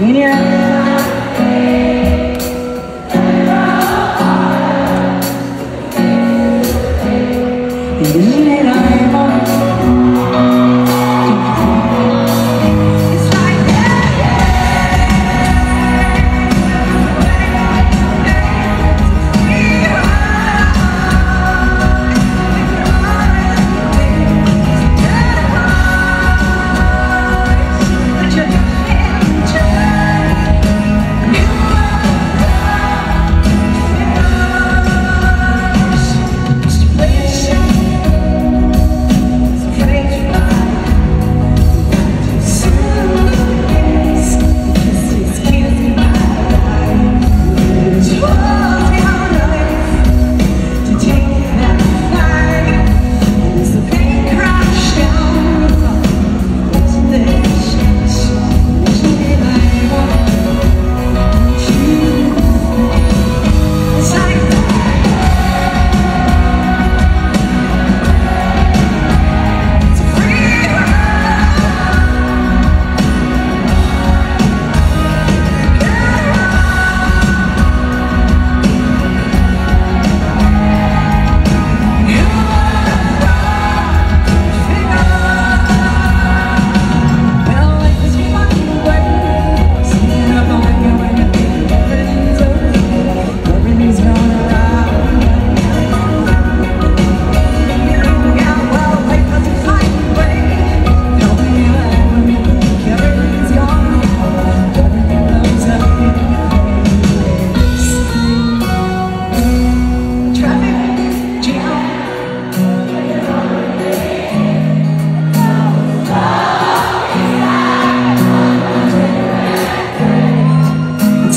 Yeah.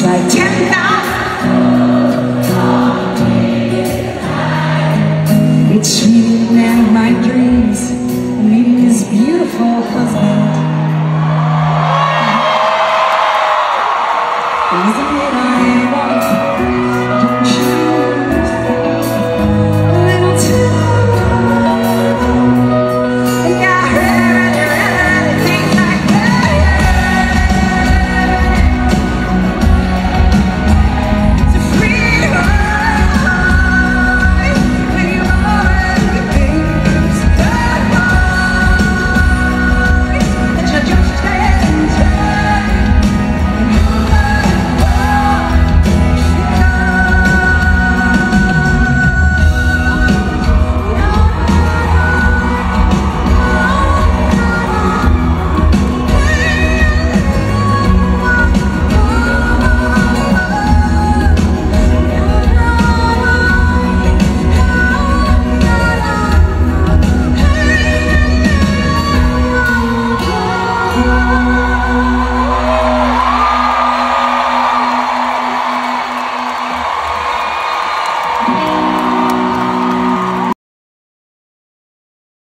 在天堂。的路